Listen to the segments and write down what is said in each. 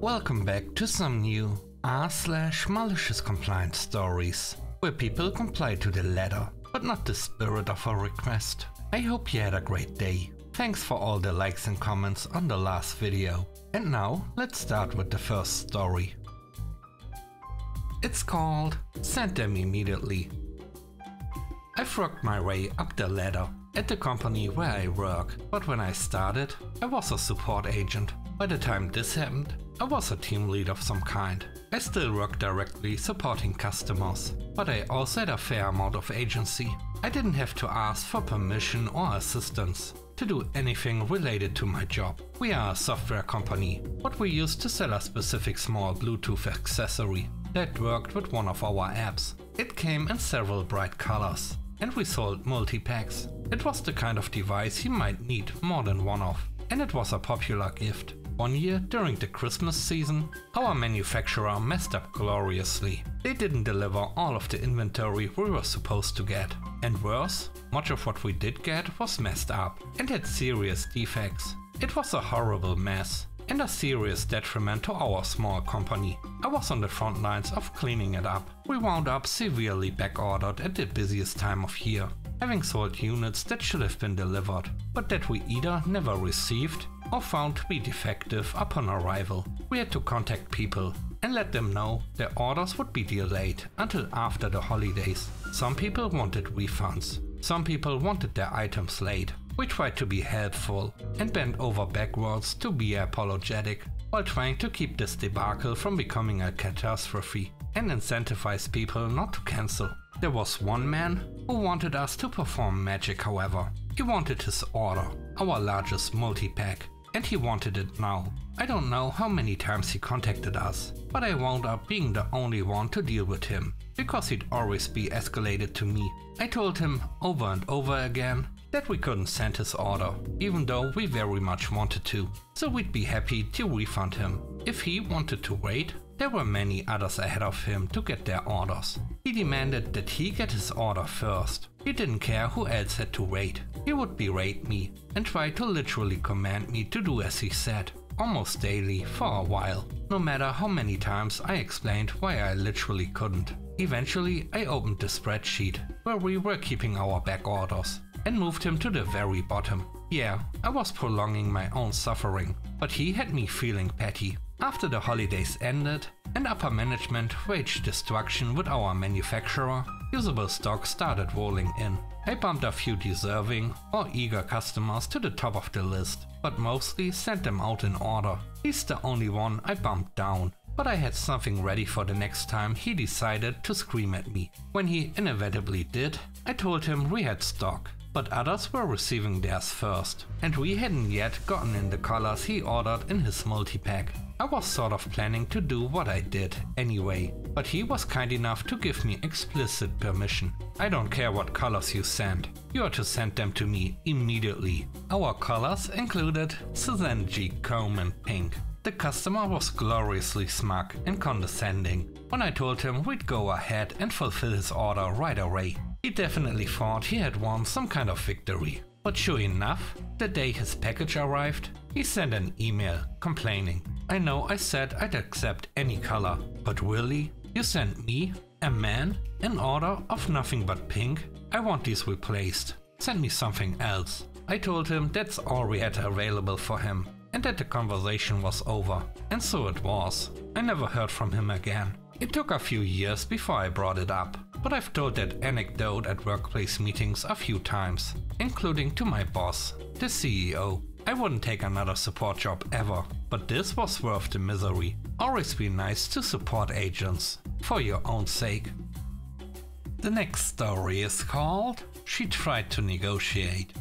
Welcome back to some new r slash malicious compliance stories, where people comply to the letter, but not the spirit of a request. I hope you had a great day. Thanks for all the likes and comments on the last video. And now, let's start with the first story. It's called Send Them Immediately. I've worked my way up the ladder at the company where I work, but when I started, I was a support agent. By the time this happened, I was a team lead of some kind. I still work directly supporting customers, but I also had a fair amount of agency. I didn't have to ask for permission or assistance to do anything related to my job. We are a software company, but we used to sell a specific small Bluetooth accessory that worked with one of our apps. It came in several bright colors, and we sold multi-packs. It was the kind of device you might need more than one of, and it was a popular gift. One year, during the Christmas season, our manufacturer messed up gloriously. They didn't deliver all of the inventory we were supposed to get. And worse, much of what we did get was messed up and had serious defects. It was a horrible mess and a serious detriment to our small company. I was on the front lines of cleaning it up. We wound up severely backordered at the busiest time of year, having sold units that should have been delivered, but that we either never received or found to be defective upon arrival. We had to contact people and let them know their orders would be delayed until after the holidays. Some people wanted refunds, some people wanted their items late. We tried to be helpful and bent over backwards to be apologetic while trying to keep this debacle from becoming a catastrophe and incentivize people not to cancel. There was one man who wanted us to perform magic however. He wanted his order, our largest multi-pack, and he wanted it now. I don't know how many times he contacted us, but I wound up being the only one to deal with him, because he'd always be escalated to me. I told him over and over again that we couldn't send his order, even though we very much wanted to, so we'd be happy to refund him. If he wanted to wait, there were many others ahead of him to get their orders. He demanded that he get his order first. He didn't care who else had to wait. He would berate me and try to literally command me to do as he said, almost daily for a while, no matter how many times I explained why I literally couldn't. Eventually, I opened the spreadsheet where we were keeping our back orders and moved him to the very bottom. Yeah, I was prolonging my own suffering, but he had me feeling petty. After the holidays ended and upper management waged destruction with our manufacturer, usable stock started rolling in. I bumped a few deserving or eager customers to the top of the list, but mostly sent them out in order. He's the only one I bumped down, but I had something ready for the next time he decided to scream at me. When he inevitably did, I told him we had stock but others were receiving theirs first, and we hadn't yet gotten in the colors he ordered in his multi-pack. I was sort of planning to do what I did anyway, but he was kind enough to give me explicit permission. I don't care what colors you send, you are to send them to me immediately. Our colors included Suzanne G. Comb and Pink. The customer was gloriously smug and condescending when I told him we'd go ahead and fulfill his order right away. He definitely thought he had won some kind of victory. But sure enough, the day his package arrived, he sent an email complaining. I know I said I'd accept any color, but really? You sent me, a man, an order of nothing but pink? I want these replaced. Send me something else. I told him that's all we had available for him and that the conversation was over. And so it was. I never heard from him again. It took a few years before I brought it up, but I've told that anecdote at workplace meetings a few times, including to my boss, the CEO. I wouldn't take another support job ever, but this was worth the misery. Always be nice to support agents, for your own sake. The next story is called She Tried to Negotiate.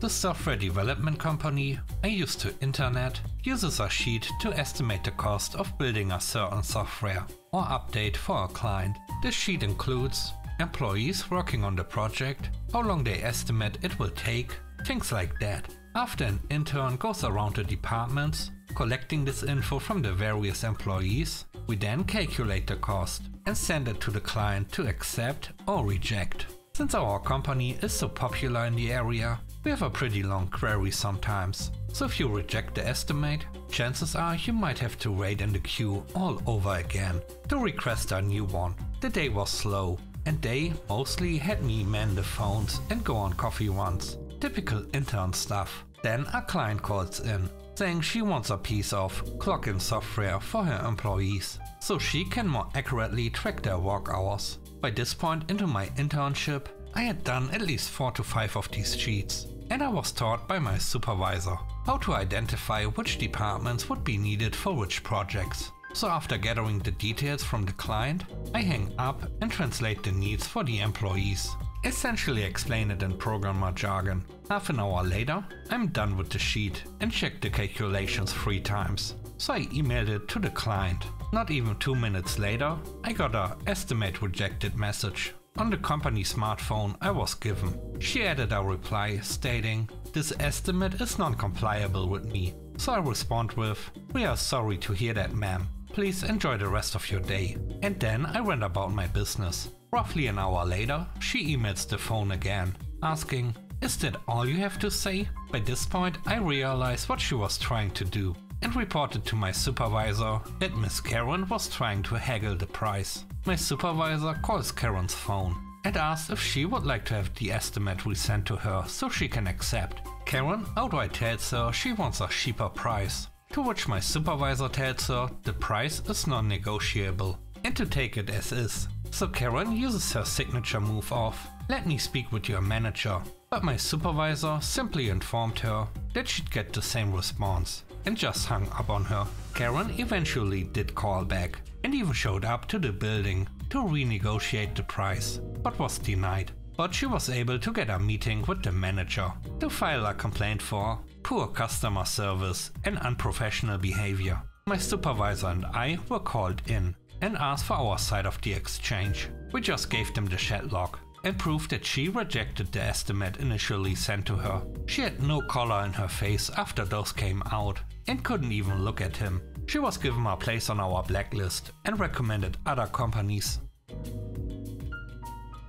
The software development company I used to internet uses a sheet to estimate the cost of building a certain software or update for a client. This sheet includes employees working on the project, how long they estimate it will take, things like that. After an intern goes around the departments, collecting this info from the various employees, we then calculate the cost and send it to the client to accept or reject. Since our company is so popular in the area, We have a pretty long query sometimes, so if you reject the estimate, chances are you might have to wait in the queue all over again to request a new one. The day was slow, and they mostly had me man the phones and go on coffee runs. Typical intern stuff. Then a client calls in, saying she wants a piece of clock-in software for her employees, so she can more accurately track their work hours. By this point into my internship, I had done at least 4 to 5 of these sheets, and I was taught by my supervisor how to identify which departments would be needed for which projects. So after gathering the details from the client, I hang up and translate the needs for the employees. Essentially explain it in programmer jargon. Half an hour later, I'm done with the sheet and check the calculations three times. So I emailed it to the client. Not even two minutes later, I got a estimate rejected message on the company smartphone I was given. She added a reply stating, this estimate is non-compliable with me. So I respond with, we are sorry to hear that ma'am. Please enjoy the rest of your day. And then I went about my business. Roughly an hour later, she emails the phone again, asking, is that all you have to say? By this point, I realized what she was trying to do and reported to my supervisor that Miss Karen was trying to haggle the price. My supervisor calls Karen's phone and asks if she would like to have the estimate we sent to her so she can accept. Karen outright tells her she wants a cheaper price, to which my supervisor tells her the price is non-negotiable and to take it as is. So Karen uses her signature move of, let me speak with your manager, but my supervisor simply informed her that she'd get the same response and just hung up on her. Karen eventually did call back and even showed up to the building to renegotiate the price, but was denied. But she was able to get a meeting with the manager to file a complaint for poor customer service and unprofessional behavior. My supervisor and I were called in and asked for our side of the exchange. We just gave them the chat log and proved that she rejected the estimate initially sent to her. She had no color in her face after those came out and couldn't even look at him. She was given a place on our blacklist and recommended other companies.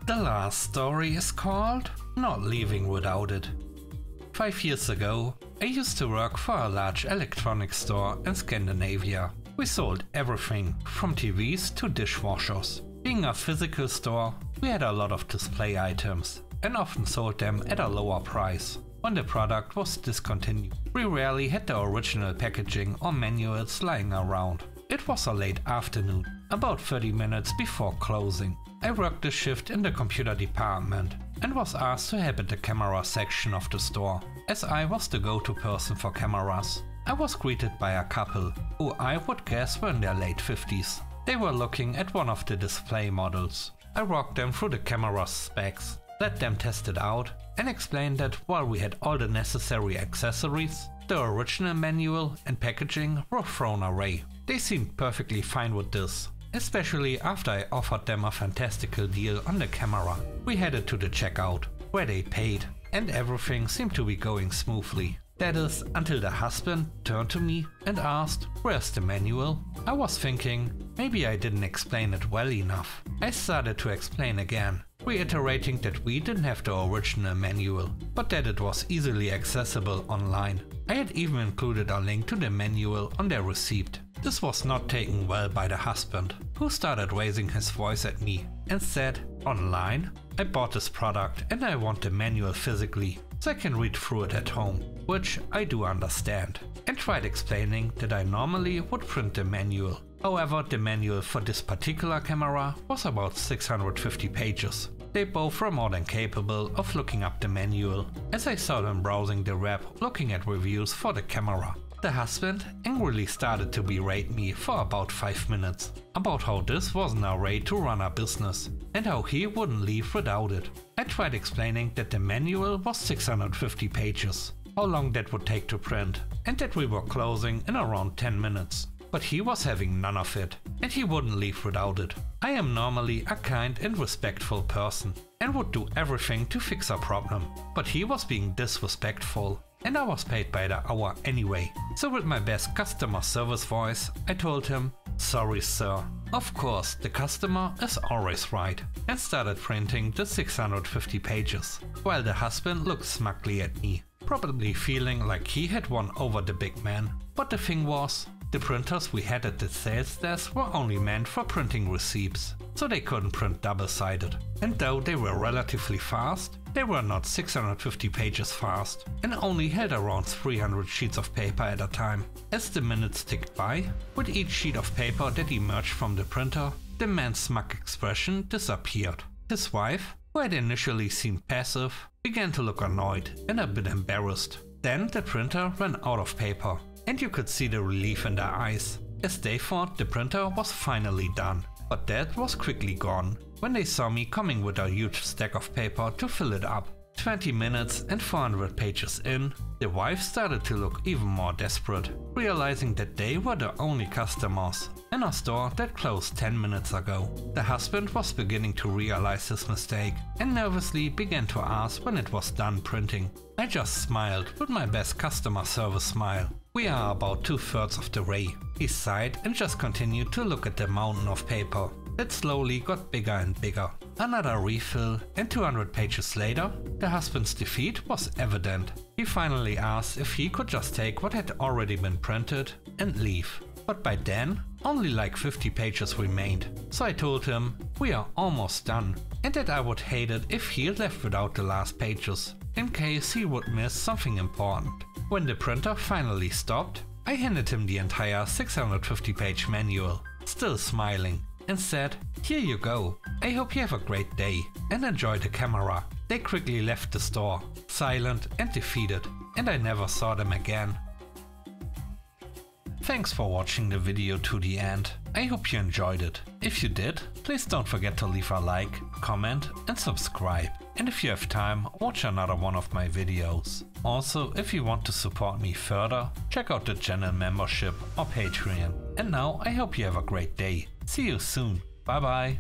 The last story is called Not Leaving Without It. Five years ago, I used to work for a large electronics store in Scandinavia. We sold everything from TVs to dishwashers. Being a physical store, we had a lot of display items and often sold them at a lower price when the product was discontinued. We rarely had the original packaging or manuals lying around. It was a late afternoon, about 30 minutes before closing. I worked the shift in the computer department and was asked to help at the camera section of the store, as I was the go-to person for cameras. I was greeted by a couple, who I would guess were in their late 50s. They were looking at one of the display models. I walked them through the camera's specs, let them test it out, and explained that while we had all the necessary accessories, the original manual and packaging were thrown away. They seemed perfectly fine with this, especially after I offered them a fantastical deal on the camera. We headed to the checkout, where they paid, and everything seemed to be going smoothly. That is, until the husband turned to me and asked, where's the manual? I was thinking, maybe I didn't explain it well enough. I started to explain again, reiterating that we didn't have the original manual, but that it was easily accessible online. I had even included a link to the manual on their receipt. This was not taken well by the husband, who started raising his voice at me and said, online? I bought this product and I want the manual physically, so I can read through it at home, which I do understand, and tried explaining that I normally would print the manual. However, the manual for this particular camera was about 650 pages. They both were more than capable of looking up the manual, as I saw them browsing the web looking at reviews for the camera. The husband angrily started to berate me for about 5 minutes about how this wasn't a way to run a business and how he wouldn't leave without it. I tried explaining that the manual was 650 pages, how long that would take to print, and that we were closing in around 10 minutes. But he was having none of it, and he wouldn't leave without it. I am normally a kind and respectful person, and would do everything to fix a problem, but he was being disrespectful and I was paid by the hour anyway. So with my best customer service voice, I told him, Sorry sir. Of course, the customer is always right and started printing the 650 pages, while the husband looked smugly at me, probably feeling like he had won over the big man. But the thing was, the printers we had at the sales desk were only meant for printing receipts, so they couldn't print double-sided. And though they were relatively fast, they were not 650 pages fast and only held around 300 sheets of paper at a time. As the minutes ticked by, with each sheet of paper that emerged from the printer, the man's smug expression disappeared. His wife, who had initially seemed passive, began to look annoyed and a bit embarrassed. Then the printer ran out of paper and you could see the relief in their eyes, as they thought the printer was finally done. But that was quickly gone when they saw me coming with a huge stack of paper to fill it up. 20 minutes and 400 pages in, the wife started to look even more desperate, realizing that they were the only customers in a store that closed 10 minutes ago. The husband was beginning to realize his mistake and nervously began to ask when it was done printing. I just smiled with my best customer service smile. We are about two thirds of the way. He sighed and just continued to look at the mountain of paper. It slowly got bigger and bigger. Another refill, and 200 pages later, the husband's defeat was evident. He finally asked if he could just take what had already been printed and leave. But by then, only like 50 pages remained. So I told him we are almost done and that I would hate it if he left without the last pages, in case he would miss something important. When the printer finally stopped, I handed him the entire 650 page manual, still smiling, and said, Here you go, I hope you have a great day and enjoy the camera. They quickly left the store, silent and defeated, and I never saw them again. Thanks for watching the video to the end. I hope you enjoyed it. If you did, please don't forget to leave a like, comment and subscribe. And if you have time, watch another one of my videos. Also, if you want to support me further, check out the channel membership or Patreon. And now I hope you have a great day. See you soon. Bye bye.